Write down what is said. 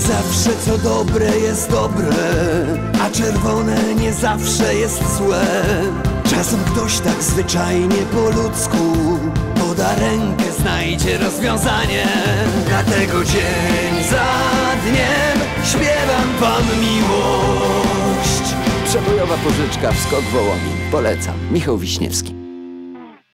zawsze co dobre jest dobre, a czerwone nie zawsze jest złe. Czasem ktoś tak zwyczajnie po ludzku poda rękę, znajdzie rozwiązanie. Dlatego dzień za dniem śpiewam wam miłość. Przebojowa pożyczka w Skok Wołomin. Polecam. Michał Wiśniewski.